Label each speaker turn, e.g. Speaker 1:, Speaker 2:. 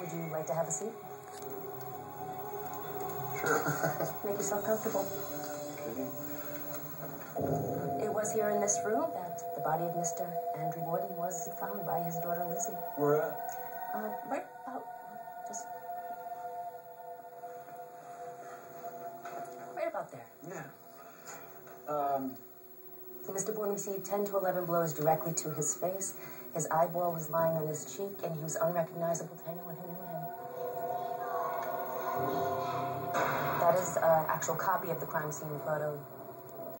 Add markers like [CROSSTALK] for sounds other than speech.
Speaker 1: Would you like to have a seat?
Speaker 2: Sure. [LAUGHS]
Speaker 1: Make yourself comfortable. It was here in this room that the body of Mr. Andrew Borden was found by his daughter Lizzie.
Speaker 2: Where at?
Speaker 1: Uh, right about, just right about there.
Speaker 2: Yeah. Um,
Speaker 1: Mr. Borden received 10 to 11 blows directly to his face. His eyeball was lying on his cheek, and he was unrecognizable to anyone who knew him. That is an actual copy of the crime scene photo